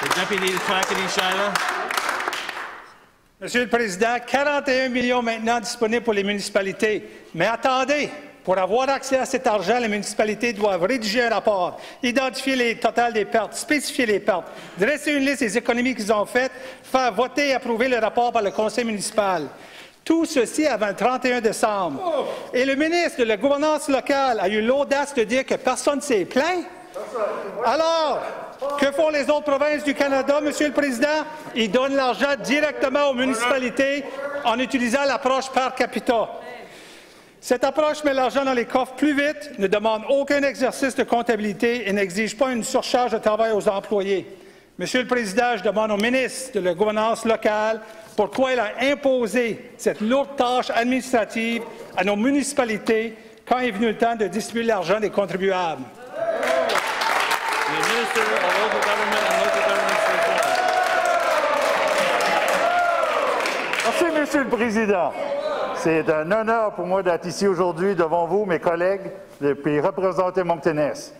The Deputy to Clackaby Shiloh. Monsieur le Président, 41 millions maintenant disponibles pour les municipalités. Mais attendez, pour avoir accès à cet argent, les municipalités doivent rédiger un rapport, identifier les totales des pertes, spécifier les pertes, dresser une liste des économies qu'ils ont faites, faire voter et approuver le rapport par le conseil municipal. Tout ceci avant le 31 décembre. Et le ministre de la Gouvernance locale a eu l'audace de dire que personne ne s'est plaint? Alors, que font les autres provinces du Canada, Monsieur le Président? Ils donnent l'argent directement aux municipalités en utilisant l'approche par capita. Cette approche met l'argent dans les coffres plus vite, ne demande aucun exercice de comptabilité et n'exige pas une surcharge de travail aux employés. Monsieur le Président, je demande au ministre de la Gouvernance locale pourquoi il a imposé cette lourde tâche administrative à nos municipalités quand est venu le temps de distribuer l'argent des contribuables. Merci, Monsieur le Président. C'est un honneur pour moi d'être ici aujourd'hui devant vous, mes collègues, et représenter Monctoness.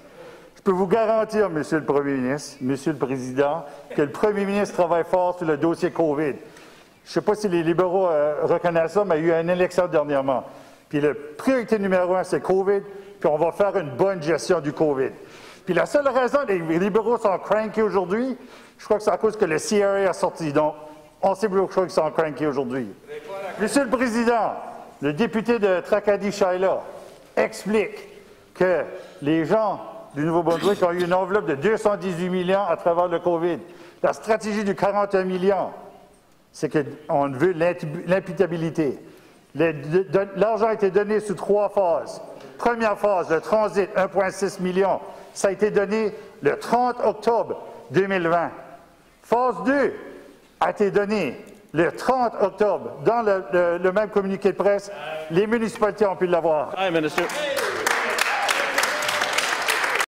Je peux vous garantir, Monsieur le Premier ministre, Monsieur le Président, que le Premier ministre travaille fort sur le dossier COVID. Je ne sais pas si les libéraux euh, reconnaissent ça, mais il y a eu une élection dernièrement. Puis la priorité numéro un, c'est COVID, puis on va faire une bonne gestion du COVID. Puis la seule raison les libéraux sont cranky aujourd'hui, je crois que c'est à cause que le CRA a sorti. Donc, on sait pourquoi ils sont cranky aujourd'hui. Monsieur le Président, le député de Tracadie-Shaila explique que les gens du Nouveau-Brunswick ont eu une enveloppe de 218 millions à travers le COVID. La stratégie du 41 millions, c'est qu'on veut l'imputabilité. L'argent a été donné sous trois phases. Première phase, le transit, 1,6 million. Ça a été donné le 30 octobre 2020. Phase 2 a été donnée le 30 octobre. Dans le, le- même communiqué de presse, les municipalités ont pu l'avoir.